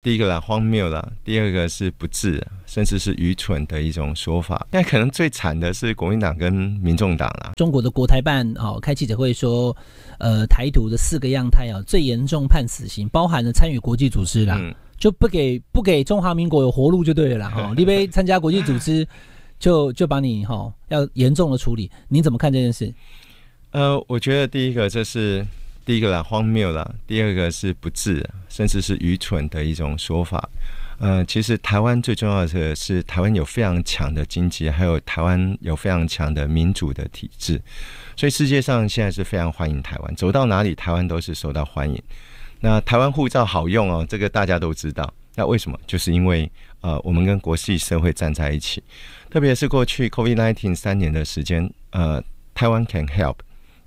第一个啦，荒谬啦；第二个是不智，甚至是愚蠢的一种说法。但可能最惨的是国民党跟民众党啦。中国的国台办哦开记者会说，呃，台独的四个样态啊，最严重判死刑，包含了参与国际组织啦，就不给不给中华民国有活路就对了啦哈。你被参加国际组织，就就把你哈要严重的处理。你怎么看这件事？呃，我觉得第一个这是。第一个啦，荒谬啦；第二个是不智，甚至是愚蠢的一种说法。呃，其实台湾最重要的是，台湾有非常强的经济，还有台湾有非常强的民主的体制，所以世界上现在是非常欢迎台湾，走到哪里台湾都是受到欢迎。那台湾护照好用哦，这个大家都知道。那为什么？就是因为呃，我们跟国际社会站在一起，特别是过去 COVID-19 三年的时间，呃，台湾 can help。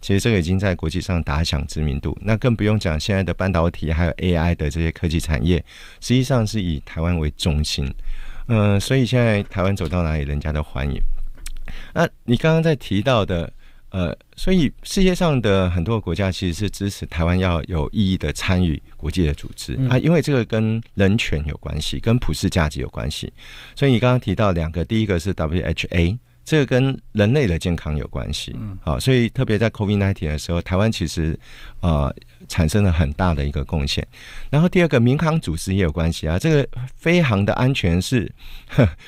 其实这个已经在国际上打响知名度，那更不用讲现在的半导体还有 AI 的这些科技产业，实际上是以台湾为中心。嗯，所以现在台湾走到哪里，人家都欢迎。那你刚刚在提到的，呃，所以世界上的很多国家其实是支持台湾要有意义的参与国际的组织啊，因为这个跟人权有关系，跟普世价值有关系。所以你刚刚提到两个，第一个是 WHA。这个跟人类的健康有关系，嗯，好，所以特别在 COVID-19 的时候，台湾其实呃产生了很大的一个贡献。然后第二个民航组织也有关系啊，这个飞航的安全是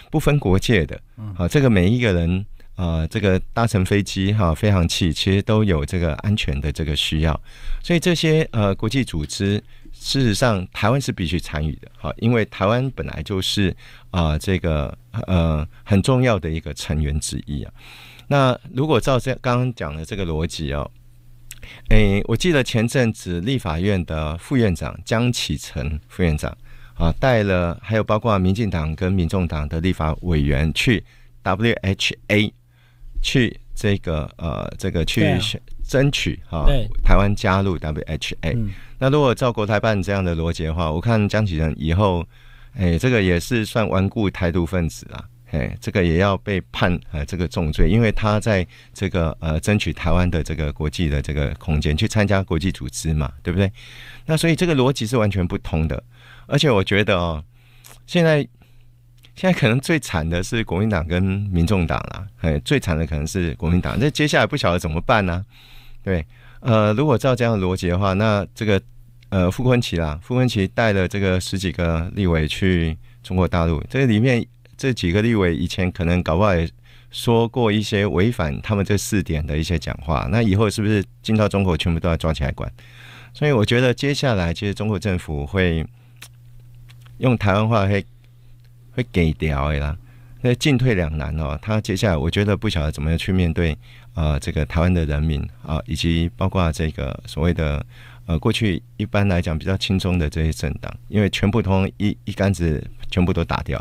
不分国界的，好，这个每一个人啊，这个搭乘飞机哈，飞行器其实都有这个安全的这个需要，所以这些呃国际组织。事实上，台湾是必须参与的，好，因为台湾本来就是啊，这个呃很重要的一个成员之一啊。那如果照这刚刚讲的这个逻辑哦，诶，我记得前阵子立法院的副院长江启臣副院长啊，带了还有包括民进党跟民众党的立法委员去 WHA 去这个呃这个去争取哈，台湾加入 WHA。那如果照国台办这样的逻辑的话，我看江启仁以后，哎，这个也是算顽固台独分子啊，哎，这个也要被判呃这个重罪，因为他在这个呃争取台湾的这个国际的这个空间去参加国际组织嘛，对不对？那所以这个逻辑是完全不通的，而且我觉得哦，现在现在可能最惨的是国民党跟民众党啦，哎，最惨的可能是国民党，那接下来不晓得怎么办呢？对，呃，如果照这样逻辑的话，那这个。呃，傅昆奇啦，傅昆奇带了这个十几个立委去中国大陆，这里面这几个立委以前可能搞不好也说过一些违反他们这四点的一些讲话，那以后是不是进到中国全部都要抓起来管？所以我觉得接下来其实中国政府会用台湾话会会给掉的啦，那进退两难哦。他接下来我觉得不晓得怎么样去面对啊，这个台湾的人民啊，以及包括这个所谓的。呃，过去一般来讲比较轻松的这些政党，因为全部通一一竿子全部都打掉。